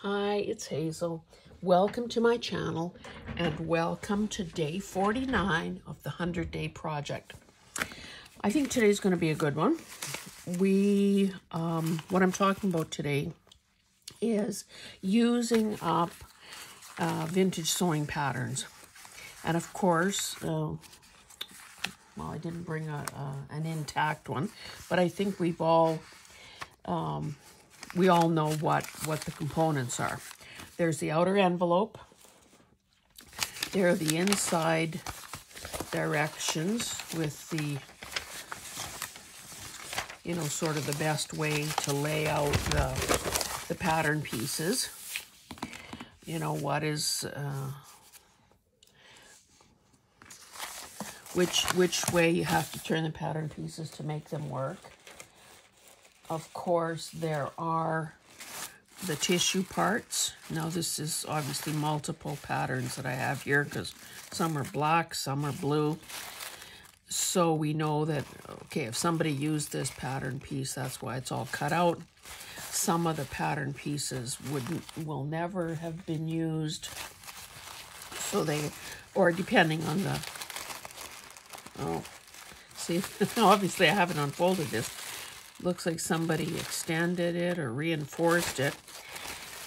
Hi, it's Hazel. Welcome to my channel and welcome to day 49 of the 100 day project. I think today's going to be a good one. We, um, what I'm talking about today is using up uh, vintage sewing patterns. And of course, uh, well, I didn't bring a, a, an intact one, but I think we've all, um, we all know what, what the components are. There's the outer envelope. There are the inside directions with the, you know, sort of the best way to lay out the, the pattern pieces. You know, what is, uh, which, which way you have to turn the pattern pieces to make them work. Of course, there are the tissue parts. Now this is obviously multiple patterns that I have here because some are black, some are blue. So we know that, okay, if somebody used this pattern piece, that's why it's all cut out. Some of the pattern pieces wouldn't, will never have been used. So they, or depending on the, oh, see, obviously I haven't unfolded this. Looks like somebody extended it or reinforced it.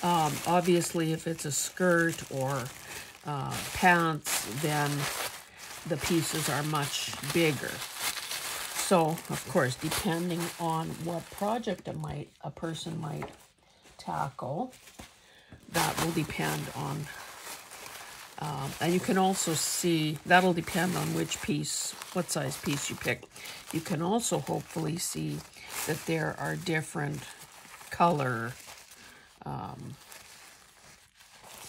Um, obviously, if it's a skirt or uh, pants, then the pieces are much bigger. So, of course, depending on what project a, might, a person might tackle, that will depend on, um, and you can also see, that'll depend on which piece, what size piece you pick. You can also hopefully see that there are different color um,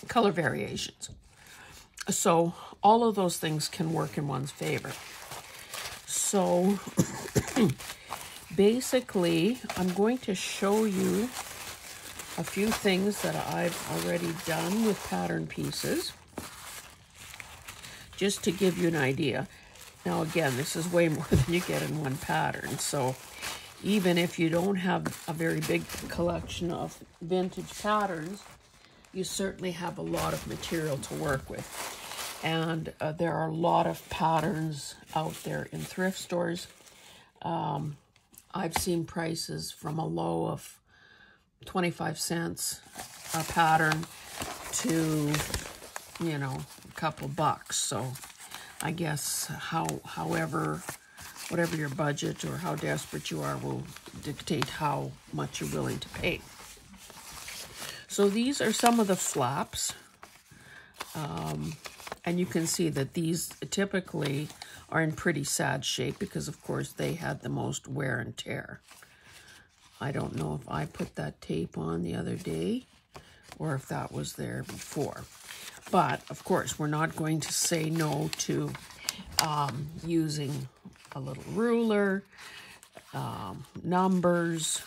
color variations. So all of those things can work in one's favor. So basically, I'm going to show you a few things that I've already done with pattern pieces, just to give you an idea. Now, again, this is way more than you get in one pattern, so even if you don't have a very big collection of vintage patterns, you certainly have a lot of material to work with. And uh, there are a lot of patterns out there in thrift stores. Um, I've seen prices from a low of 25 cents a pattern to, you know, couple bucks. So I guess how, however whatever your budget or how desperate you are will dictate how much you're willing to pay. So these are some of the flaps. Um, and you can see that these typically are in pretty sad shape because, of course, they had the most wear and tear. I don't know if I put that tape on the other day or if that was there before. But, of course, we're not going to say no to um, using a little ruler, um, numbers,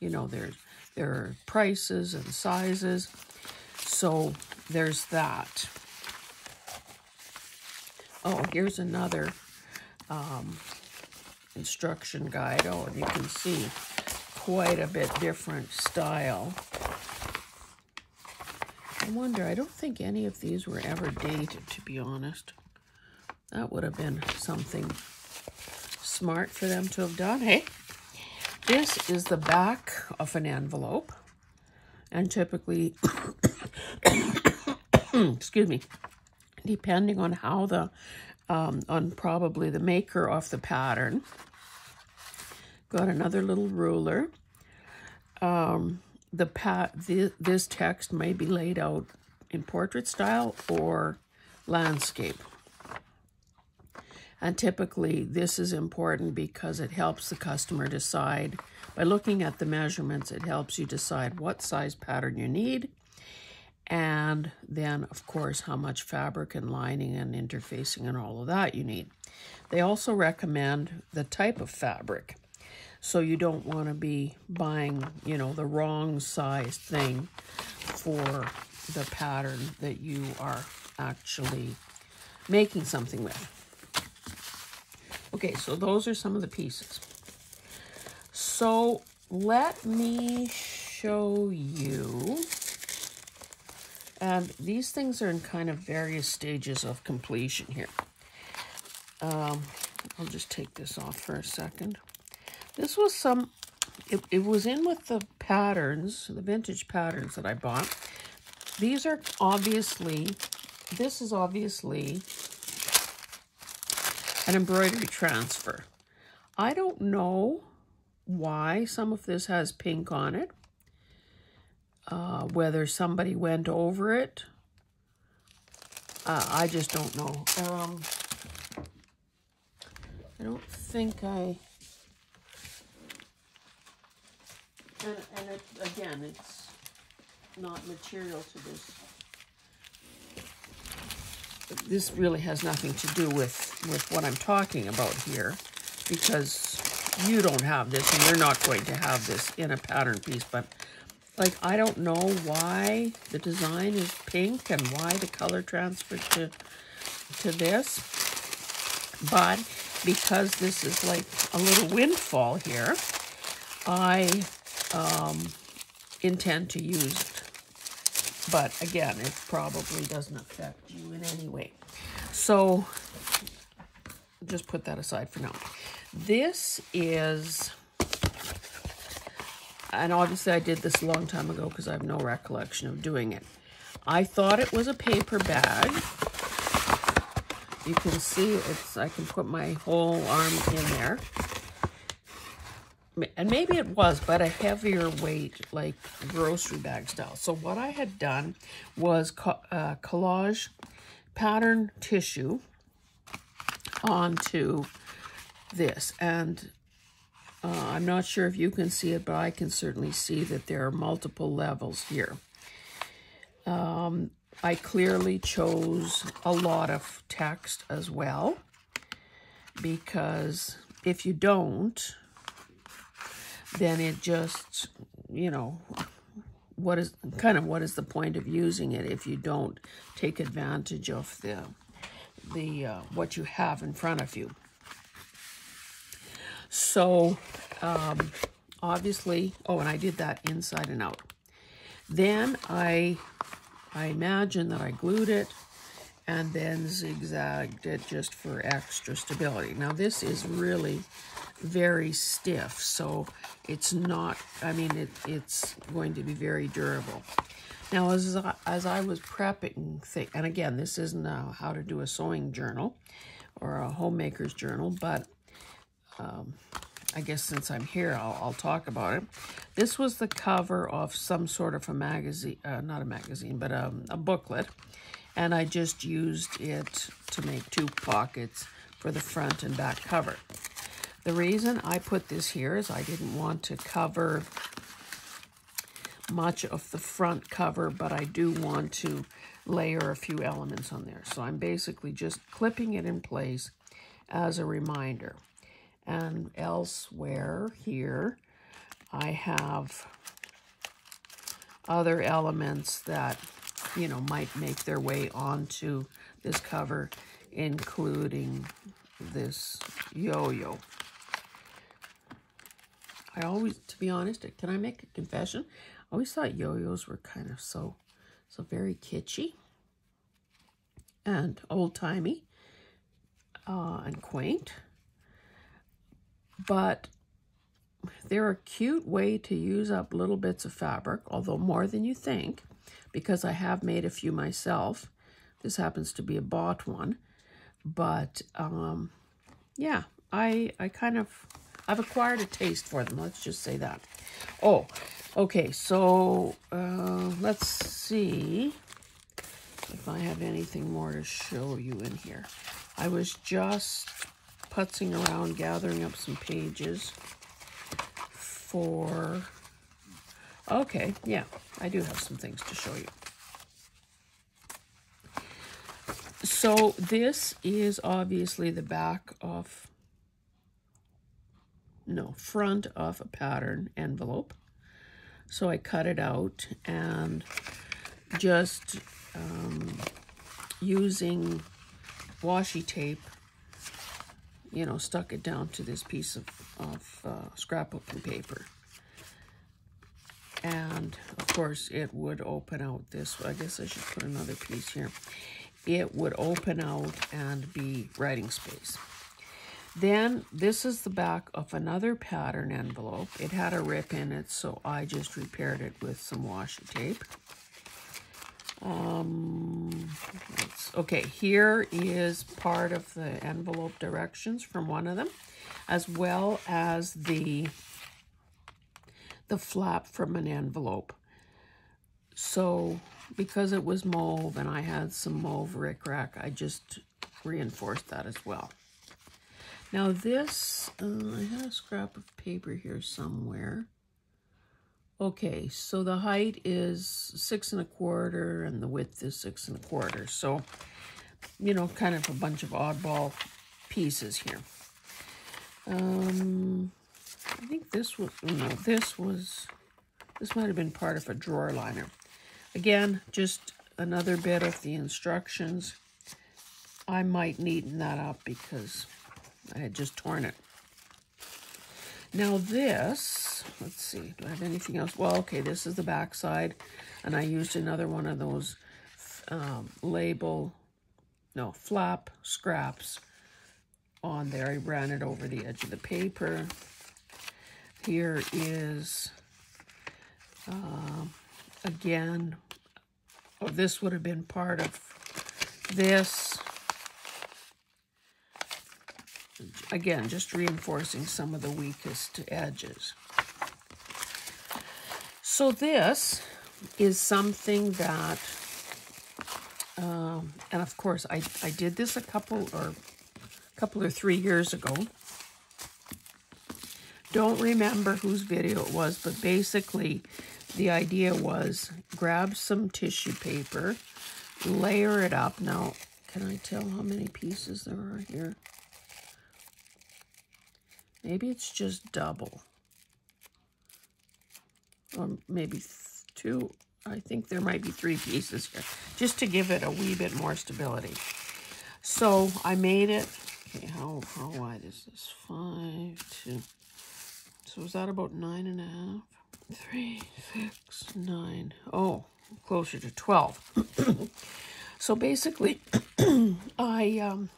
you know, there's, there are prices and sizes. So there's that. Oh, here's another um, instruction guide. Oh, and you can see quite a bit different style. I wonder, I don't think any of these were ever dated, to be honest. That would have been something smart for them to have done, hey? This is the back of an envelope. And typically, excuse me, depending on how the, um, on probably the maker of the pattern, got another little ruler. Um, the pat th this text may be laid out in portrait style or landscape. And typically this is important because it helps the customer decide, by looking at the measurements, it helps you decide what size pattern you need. And then, of course, how much fabric and lining and interfacing and all of that you need. They also recommend the type of fabric. So you don't want to be buying, you know, the wrong size thing for the pattern that you are actually making something with. Okay, so those are some of the pieces. So let me show you And these things are in kind of various stages of completion here. Um, I'll just take this off for a second. This was some, it, it was in with the patterns, the vintage patterns that I bought. These are obviously, this is obviously an embroidery transfer. I don't know why some of this has pink on it. Uh, whether somebody went over it. Uh, I just don't know. Um, I don't think I... And, and it, again, it's not material to this. This really has nothing to do with, with what I'm talking about here because you don't have this and you're not going to have this in a pattern piece, but like, I don't know why the design is pink and why the color transferred to, to this. But because this is like a little windfall here, I um, intend to use it. But again, it probably doesn't affect you in any way. So just put that aside for now. This is and obviously I did this a long time ago because I have no recollection of doing it. I thought it was a paper bag. You can see it's, I can put my whole arm in there. And maybe it was, but a heavier weight, like grocery bag style. So what I had done was uh, collage pattern tissue onto this. And uh, I'm not sure if you can see it, but I can certainly see that there are multiple levels here. Um, I clearly chose a lot of text as well, because if you don't, then it just, you know, what is kind of what is the point of using it if you don't take advantage of the the uh, what you have in front of you. So um, obviously, oh, and I did that inside and out. Then I, I imagine that I glued it and then zigzagged it just for extra stability. Now this is really very stiff, so it's not, I mean, it, it's going to be very durable. Now, as I, as I was prepping, thing, and again, this isn't a, how to do a sewing journal or a homemaker's journal, but um, I guess since I'm here, I'll, I'll, talk about it. This was the cover of some sort of a magazine, uh, not a magazine, but um, a booklet. And I just used it to make two pockets for the front and back cover. The reason I put this here is I didn't want to cover much of the front cover, but I do want to layer a few elements on there. So I'm basically just clipping it in place as a reminder. And elsewhere here, I have other elements that, you know, might make their way onto this cover, including this yo-yo. I always, to be honest, can I make a confession? I always thought yo-yos were kind of so, so very kitschy and old-timey uh, and quaint but they're a cute way to use up little bits of fabric, although more than you think, because I have made a few myself. This happens to be a bought one. But, um, yeah, I, I kind of, I've acquired a taste for them. Let's just say that. Oh, okay, so uh, let's see if I have anything more to show you in here. I was just putzing around gathering up some pages for... Okay, yeah, I do have some things to show you. So this is obviously the back of, no, front of a pattern envelope. So I cut it out and just um, using washi tape you know, stuck it down to this piece of, of uh, scrapbooking paper. And of course it would open out this, I guess I should put another piece here. It would open out and be writing space. Then this is the back of another pattern envelope. It had a rip in it, so I just repaired it with some washi tape. Um, okay, here is part of the envelope directions from one of them, as well as the the flap from an envelope. So because it was mauve and I had some mauve rickrack, I just reinforced that as well. Now this, uh, I had a scrap of paper here somewhere. Okay, so the height is six and a quarter and the width is six and a quarter. So, you know, kind of a bunch of oddball pieces here. Um, I think this was, oh no, this was, this might have been part of a drawer liner. Again, just another bit of the instructions. I might neaten that up because I had just torn it. Now this, let's see, do I have anything else? Well, okay, this is the back side, and I used another one of those um, label, no, flap scraps on there. I ran it over the edge of the paper. Here is, uh, again, oh, this would have been part of this again, just reinforcing some of the weakest edges. So this is something that, um, and of course, I, I did this a couple or a couple or three years ago. Don't remember whose video it was, but basically the idea was grab some tissue paper, layer it up. Now, can I tell how many pieces there are here? Maybe it's just double. Or maybe two. I think there might be three pieces here. Just to give it a wee bit more stability. So I made it. Okay, how, how wide is this? Five, two. So is that about nine and a half? Three, six, nine. Oh, closer to 12. so basically, I, um,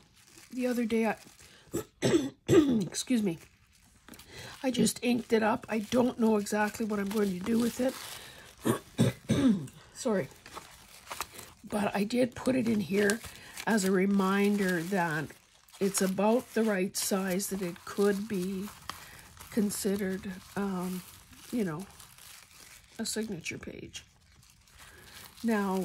the other day, I, excuse me, I just inked it up. I don't know exactly what I'm going to do with it. Sorry. But I did put it in here as a reminder that it's about the right size that it could be considered, um, you know, a signature page. Now,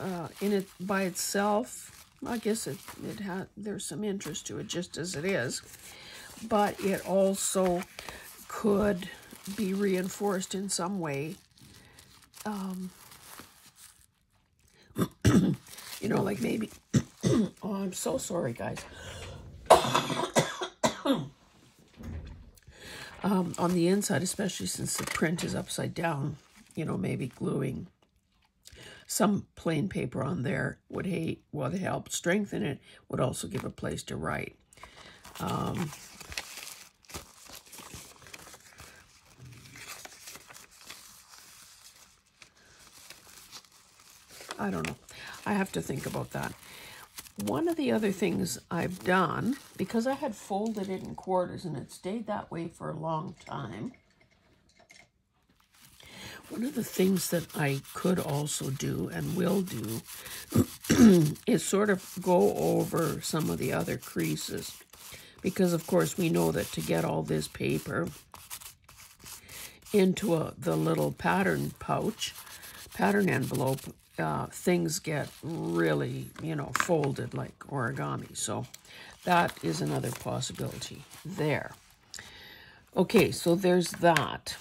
uh, in it by itself, I guess it, it had, there's some interest to it just as it is but it also could be reinforced in some way. Um, you know, like maybe, oh, I'm so sorry, guys. um, on the inside, especially since the print is upside down, you know, maybe gluing some plain paper on there would hate, would help strengthen it, would also give a place to write. Um, I don't know. I have to think about that. One of the other things I've done, because I had folded it in quarters and it stayed that way for a long time, one of the things that I could also do and will do is sort of go over some of the other creases. Because, of course, we know that to get all this paper into a, the little pattern pouch, pattern envelope, uh, things get really, you know, folded like origami. So that is another possibility there. Okay, so there's that.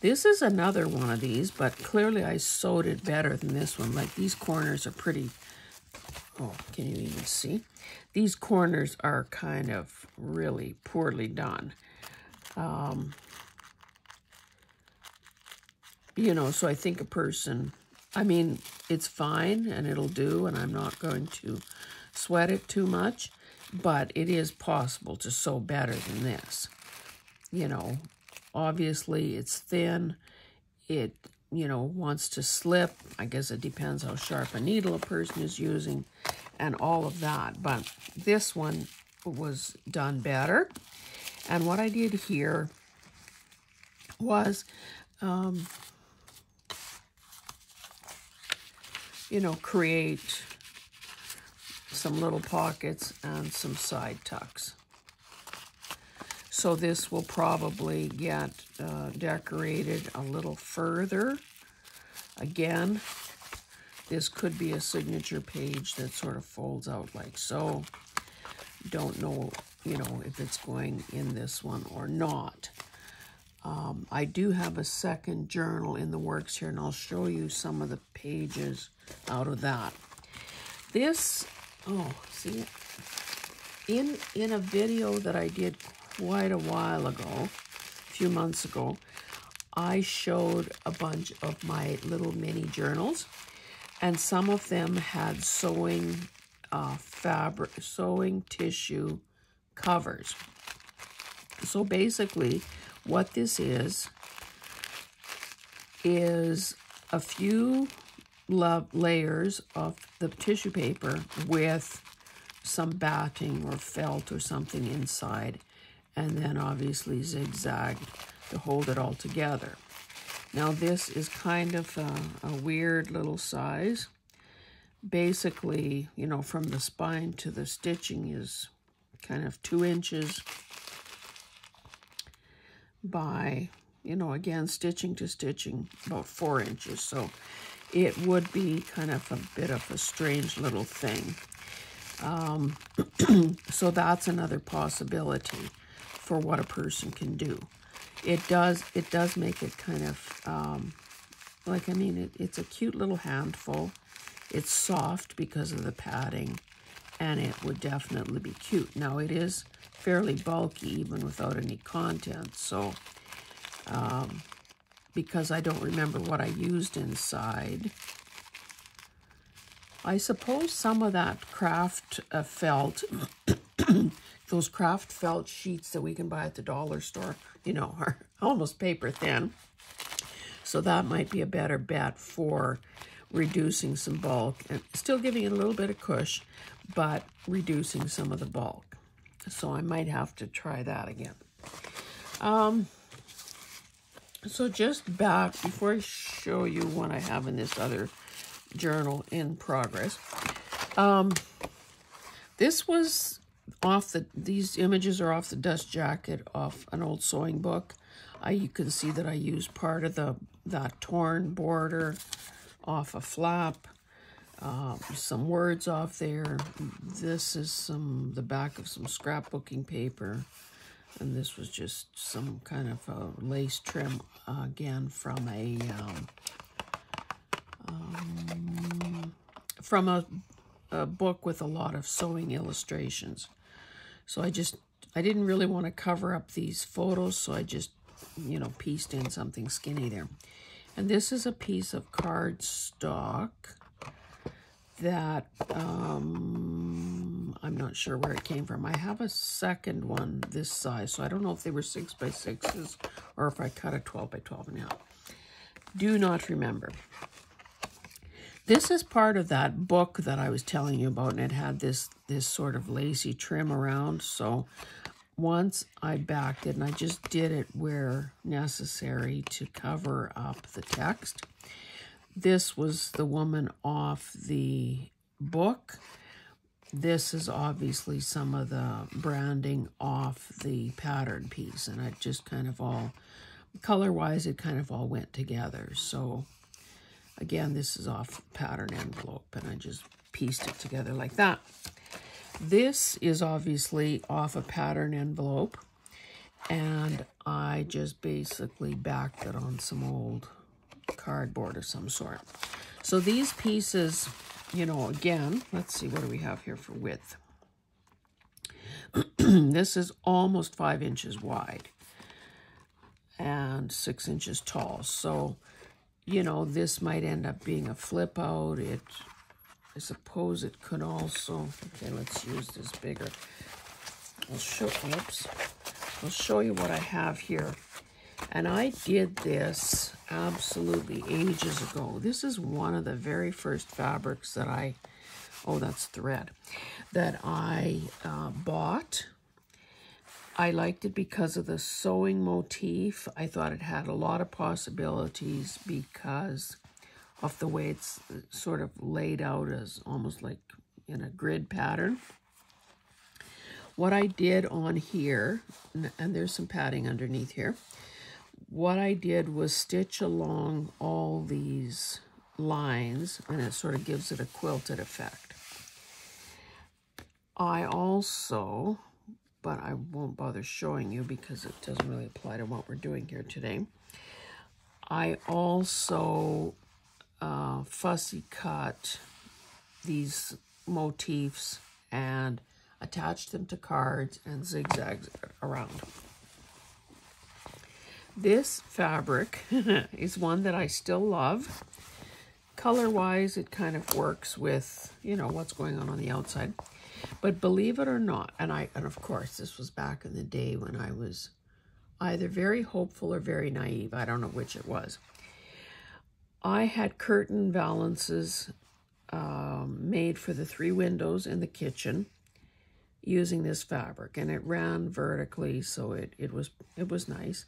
This is another one of these, but clearly I sewed it better than this one. Like these corners are pretty, oh, can you even see? These corners are kind of really poorly done. Um, you know, so I think a person, I mean, it's fine and it'll do, and I'm not going to sweat it too much, but it is possible to sew better than this. You know, obviously it's thin. It, you know, wants to slip. I guess it depends how sharp a needle a person is using and all of that. But this one was done better. And what I did here was, um, you know, create some little pockets and some side tucks. So this will probably get uh, decorated a little further. Again, this could be a signature page that sort of folds out like so. Don't know, you know, if it's going in this one or not. Um, I do have a second journal in the works here, and I'll show you some of the pages out of that. This, oh, see, in, in a video that I did quite a while ago, a few months ago, I showed a bunch of my little mini journals, and some of them had sewing uh, fabric, sewing tissue covers. So basically, what this is, is a few layers of the tissue paper with some batting or felt or something inside and then obviously zigzag to hold it all together. Now this is kind of a, a, weird little size. Basically, you know, from the spine to the stitching is kind of two inches by, you know, again, stitching to stitching, about four inches. So it would be kind of a bit of a strange little thing. Um, so that's another possibility for what a person can do. It does, it does make it kind of, um, like, I mean, it, it's a cute little handful. It's soft because of the padding, and it would definitely be cute. Now, it is fairly bulky even without any content, so um, because I don't remember what I used inside, I suppose some of that craft uh, felt those craft felt sheets that we can buy at the dollar store, you know, are almost paper thin. So that might be a better bet for reducing some bulk and still giving it a little bit of cush, but reducing some of the bulk. So I might have to try that again. Um, so just back, before I show you what I have in this other journal in progress, um, this was off the, these images are off the dust jacket off an old sewing book. I, you can see that I used part of the that torn border off a flap. Um, some words off there. This is some the back of some scrapbooking paper. And this was just some kind of a lace trim, uh, again, from a, um, um, from a, a book with a lot of sewing illustrations. So I just, I didn't really want to cover up these photos, so I just, you know, pieced in something skinny there. And this is a piece of cardstock that um, I'm not sure where it came from. I have a second one this size, so I don't know if they were 6 by 6s or if I cut a 12 by 12 and a half. Do not remember. This is part of that book that I was telling you about, and it had this, this sort of lacy trim around. So once I backed it, and I just did it where necessary to cover up the text. This was the woman off the book. This is obviously some of the branding off the pattern piece, and it just kind of all, color-wise, it kind of all went together. So Again, this is off pattern envelope, and I just pieced it together like that. This is obviously off a pattern envelope, and I just basically backed it on some old cardboard of some sort. So these pieces, you know, again, let's see, what do we have here for width? this is almost five inches wide and six inches tall. So you know, this might end up being a flip out. It, I suppose it could also, okay, let's use this bigger. I'll show, oops, I'll show you what I have here. And I did this absolutely ages ago. This is one of the very first fabrics that I, oh, that's thread, that I uh, bought. I liked it because of the sewing motif. I thought it had a lot of possibilities because of the way it's sort of laid out as almost like in a grid pattern. What I did on here, and there's some padding underneath here, what I did was stitch along all these lines and it sort of gives it a quilted effect. I also, but I won't bother showing you because it doesn't really apply to what we're doing here today. I also uh, fussy cut these motifs and attached them to cards and zigzags around. This fabric is one that I still love. Color-wise, it kind of works with, you know, what's going on on the outside. But believe it or not, and I, and of course, this was back in the day when I was either very hopeful or very naive. I don't know which it was. I had curtain valances um, made for the three windows in the kitchen using this fabric and it ran vertically so it, it was it was nice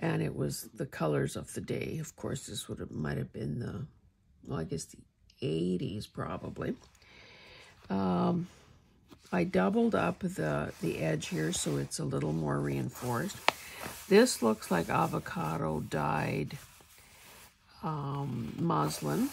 and it was the colors of the day of course this would have might have been the well I guess the 80s probably um, I doubled up the the edge here so it's a little more reinforced this looks like avocado dyed um, muslin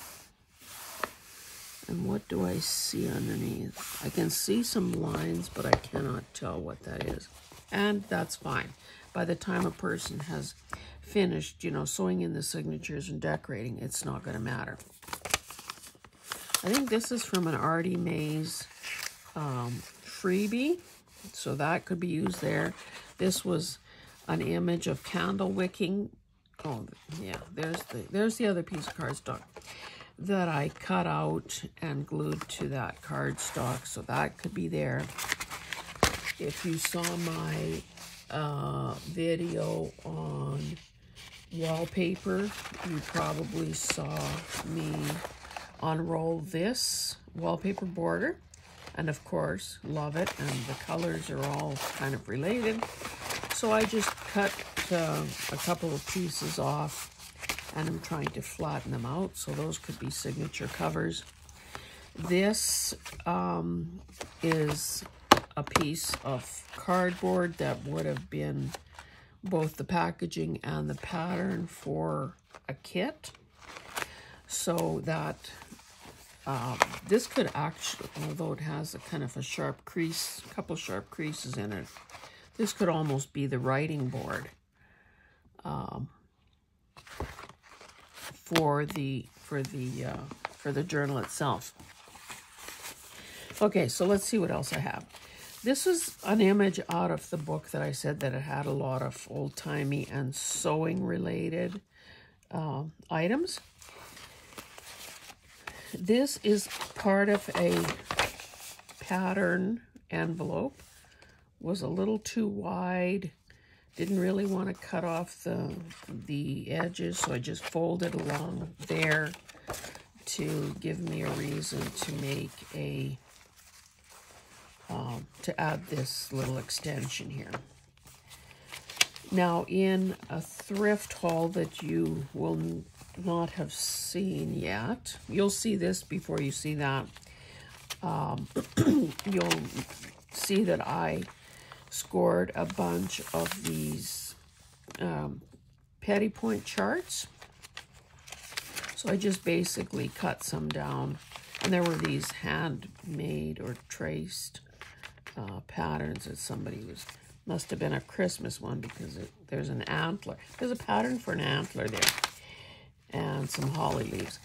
and what do I see underneath? I can see some lines, but I cannot tell what that is. And that's fine. By the time a person has finished, you know, sewing in the signatures and decorating, it's not going to matter. I think this is from an Artie Mays um, freebie, so that could be used there. This was an image of candle wicking. Oh, yeah, there's the, there's the other piece of cardstock that I cut out and glued to that cardstock, so that could be there. If you saw my uh, video on wallpaper, you probably saw me unroll this wallpaper border. And of course, love it, and the colors are all kind of related. So I just cut uh, a couple of pieces off and I'm trying to flatten them out so those could be signature covers. This um, is a piece of cardboard that would have been both the packaging and the pattern for a kit. So that um, this could actually, although it has a kind of a sharp crease, a couple sharp creases in it, this could almost be the writing board. Um, for the for the uh, for the journal itself. Okay, so let's see what else I have. This is an image out of the book that I said that it had a lot of old-timey and sewing related uh, items. This is part of a pattern envelope. Was a little too wide didn't really want to cut off the, the edges, so I just folded along there to give me a reason to make a, um, to add this little extension here. Now, in a thrift haul that you will not have seen yet, you'll see this before you see that. Um, you'll see that I scored a bunch of these um, petit point charts. So I just basically cut some down. And there were these handmade or traced uh, patterns that somebody was, must have been a Christmas one because it, there's an antler. There's a pattern for an antler there and some holly leaves.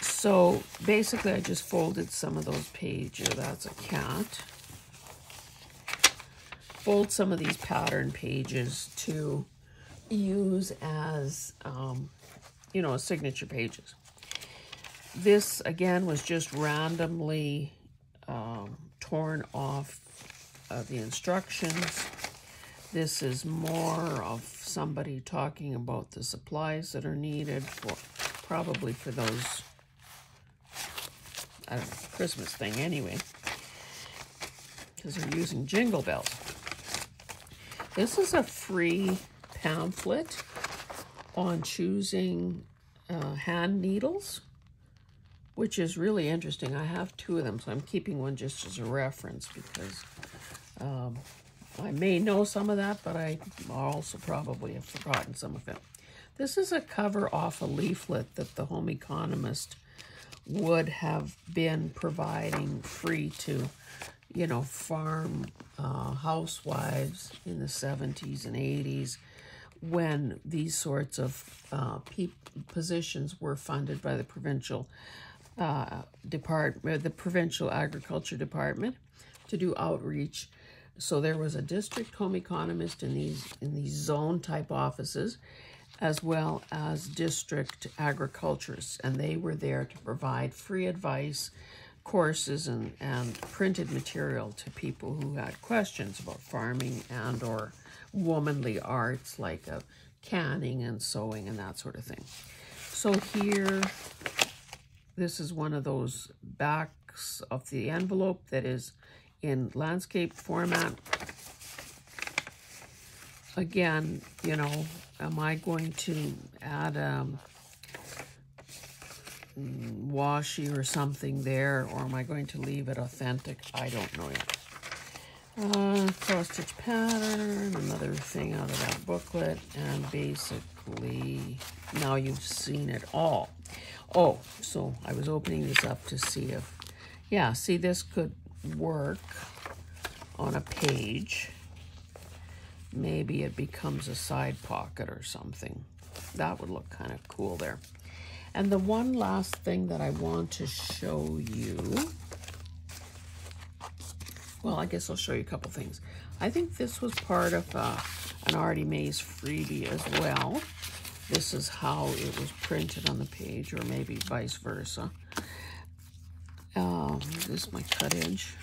So basically I just folded some of those pages. That's a cat fold some of these pattern pages to use as, um, you know, signature pages. This, again, was just randomly um, torn off uh, the instructions. This is more of somebody talking about the supplies that are needed for probably for those I don't know, Christmas thing anyway. Because they're using jingle bells. This is a free pamphlet on choosing uh, hand needles, which is really interesting. I have two of them, so I'm keeping one just as a reference because um, I may know some of that, but I also probably have forgotten some of it. This is a cover off a leaflet that the Home Economist would have been providing free to, you know, farm uh, housewives in the 70s and 80s when these sorts of uh, positions were funded by the provincial uh, department, the provincial agriculture department to do outreach so there was a district home economist in these in these zone type offices, as well as district agriculturists, and they were there to provide free advice, courses, and, and printed material to people who had questions about farming and or womanly arts like uh, canning and sewing and that sort of thing. So here, this is one of those backs of the envelope that is in landscape format. Again, you know, am I going to add a washi or something there, or am I going to leave it authentic? I don't know yet. Uh, cross-stitch pattern, another thing out of that booklet, and basically, now you've seen it all. Oh, so I was opening this up to see if, yeah, see, this could work on a page. Maybe it becomes a side pocket or something. That would look kind of cool there. And the one last thing that I want to show you, well, I guess I'll show you a couple things. I think this was part of uh, an Artie Mays freebie as well. This is how it was printed on the page, or maybe vice versa. Um, this is my cut edge.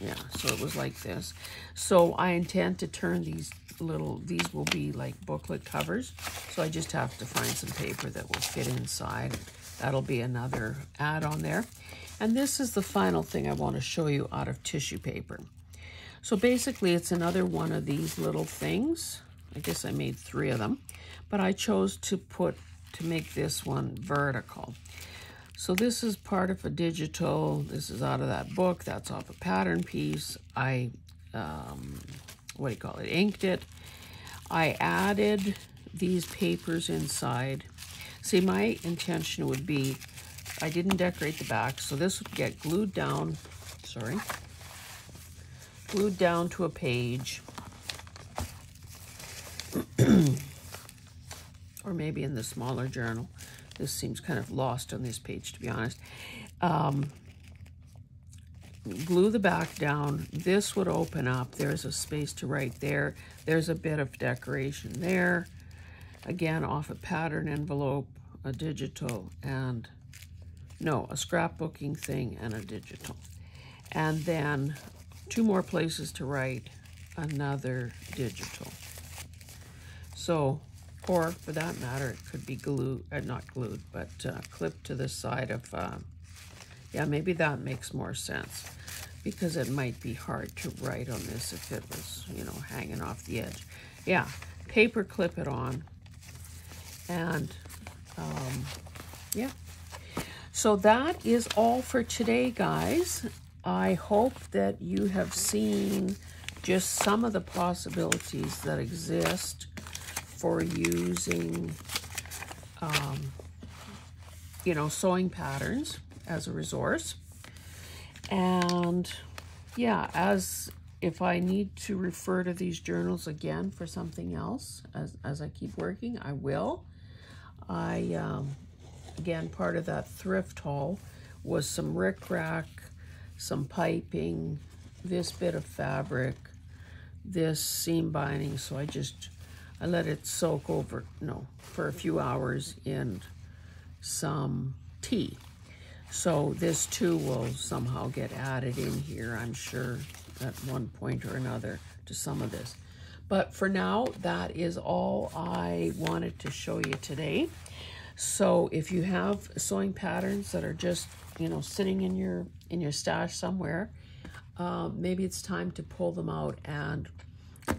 Yeah, so it was like this. So I intend to turn these little, these will be like booklet covers. So I just have to find some paper that will fit inside. That'll be another add on there. And this is the final thing I want to show you out of tissue paper. So basically it's another one of these little things. I guess I made three of them, but I chose to put, to make this one vertical. So this is part of a digital. This is out of that book. That's off a pattern piece. I, um, what do you call it, inked it. I added these papers inside. See, my intention would be, I didn't decorate the back, so this would get glued down, sorry, glued down to a page. or maybe in the smaller journal. This seems kind of lost on this page, to be honest. Um, glue the back down. This would open up. There's a space to write there. There's a bit of decoration there. Again, off a pattern envelope, a digital, and no, a scrapbooking thing and a digital. And then two more places to write, another digital. So or for that matter, it could be glued, uh, not glued, but uh, clipped to the side of, uh, yeah, maybe that makes more sense because it might be hard to write on this if it was, you know, hanging off the edge. Yeah, paper clip it on. And, um, yeah. So that is all for today, guys. I hope that you have seen just some of the possibilities that exist for using, um, you know, sewing patterns as a resource. And yeah, as if I need to refer to these journals again for something else, as, as I keep working, I will. I, um, again, part of that thrift haul was some rickrack, some piping, this bit of fabric, this seam binding, so I just I let it soak over, no, for a few hours in some tea. So this too will somehow get added in here, I'm sure, at one point or another to some of this. But for now, that is all I wanted to show you today. So if you have sewing patterns that are just, you know, sitting in your in your stash somewhere, um, maybe it's time to pull them out and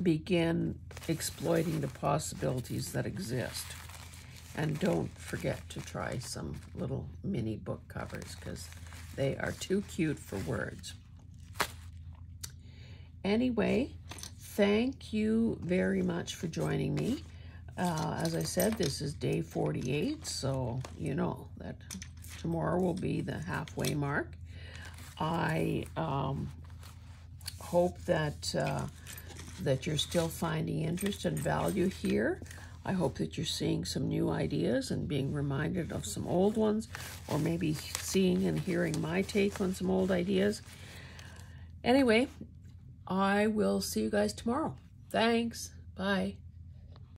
begin exploiting the possibilities that exist. And don't forget to try some little mini book covers because they are too cute for words. Anyway, thank you very much for joining me. Uh, as I said, this is day 48, so you know that tomorrow will be the halfway mark. I um, hope that uh, that you're still finding interest and value here. I hope that you're seeing some new ideas and being reminded of some old ones, or maybe seeing and hearing my take on some old ideas. Anyway, I will see you guys tomorrow. Thanks. Bye.